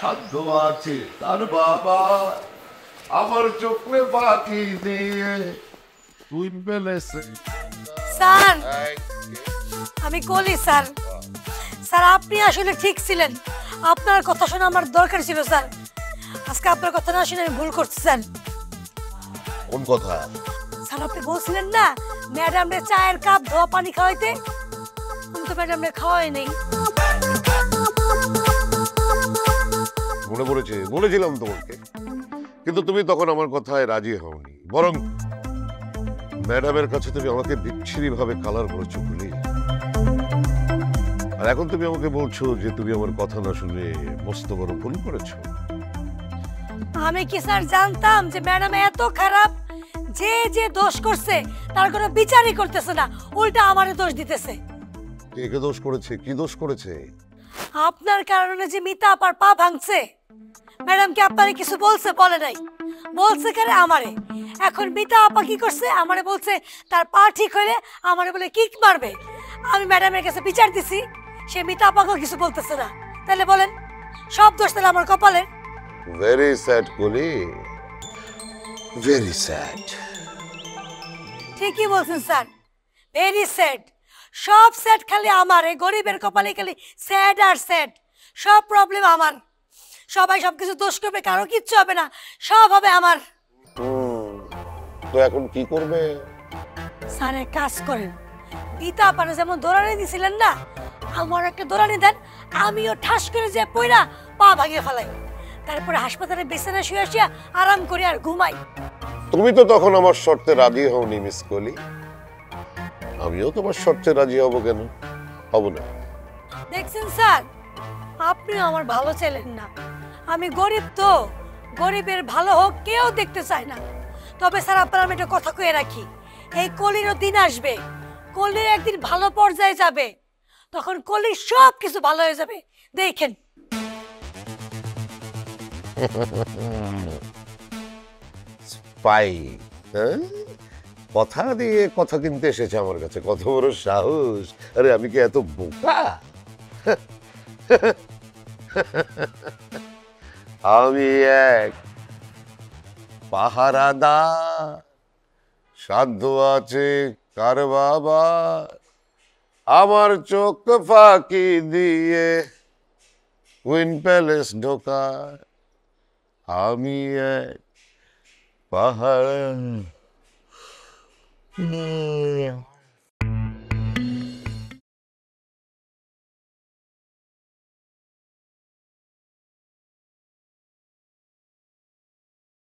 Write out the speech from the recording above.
সাধ্য আছে তার বাবা আমার চোখে বাকি দিয়ে তুই পেলেছে স্যার আমি কলি স্যার। স্যার আপনি আসলে ঠিক ছিলেন। আপনার কথা শোনা আমার দরকার ছিল স্যার। আজকে আপনার কথা না শুনে আমি ভুল করছি স্যার। কোন কথা? স্যার আপনি বলছিলেন না ম্যাডাম রে চায়ের কাপ ধোয়া পানি খাওয়াইতে? আমি তো ম্যাডাম রে খাওয়াই নেই। মনে পড়েছে বলেছিলাম তোমাকে। কিন্তু তুমি তখন আমার কথায় রাজি হওনি। বরং ম্যাডামের কাছে তুমি আমাকে বিচ্ছিরি ভাবে কালার করেছ বলে। আর এখন তুমি আমাকে বলছো যে তুমি আমার কথা না শুনে মস্ত বড় ভুল করেছ। আমি কি স্যার জানতাম যে ম্যাডাম এত খারাপ? যে যে দোষ করছে তার কোনো বিচারই করতেছে না। উল্টা আমারে দোষ দিতেছে। কে কে দোষ করেছে কি দোষ করেছে? আপনার কারণে যে মিতা আপার পা ভাঙছে। ম্যাডাম কি আপনারে কিছু বলছে? বলে নাই। বলছে কারে আমারে? এখন মিতা আপা কি করছে? আমারে বলছে তার পা ঠিক হইলে আমারে বলে কিক মারবে। আমি ম্যাডামের কাছে বিচার দিছি। সে মিতা আপাকেও কিছু বলতেছে না। তাহলে বলেন সব দোষ তাহলে আমার কপালে ভেরি স্যাড কলি ভেরি স্যাড ঠিকই বলছেন স্যার। ভেরি স্যাড সব স্যাড খালি আমার এই গরিবের কপালে খালি স্যাড আর স্যাড সব প্রবলেম আমার। সবাই সব কিছু দোষ করবে কারও কিচ্ছু হবে না সব হবে আমার। তো এখন কি করবে? স্যার এক কাজ করেন। পিতা পারে যেমন দৌড়ানি দিছিলেন না আমার একটা দৌড়ানি দেন আমিও ঠাস করে যে পইরা পা ভাঙিয়ে ফেলাই। তারপরে হাসপাতালে বিছানায় শুয়ে আসিয়া আরাম করি আর ঘুমাই। তুমি তো তখন আমার শর্তে রাজি হওনি মিস কলি। আমিও তোমার শর্তে রাজি হব কেন? হব না। দেখছেন স্যার আপনিও আমার ভালো ছিলেন না। আমি গরিব তো গরিবের ভালো হোক কেউ দেখতে চায় না। তবে স্যার আপনার আমি একটা কথা কয়ে রাখি এই কলিরও দিন আসবে কলির একদিন ভালো পর্যায়ে যাবে তখন কলির সব কিছু ভালো হয়ে যাবে। দেখেন। পাই হ্যাঁ? কথা দিয়ে কথা কিনতে এসেছে আমার কাছে। কত বড় সাহস। আরে, আমি কি এত বোকা? আমি এক পাহারাদার সাধ্য আছে কার বাবা? আমার চোখ ফাঁকি দিয়ে উইন প্যালেস ঢোকা আমি এক পাহাড় Yeah.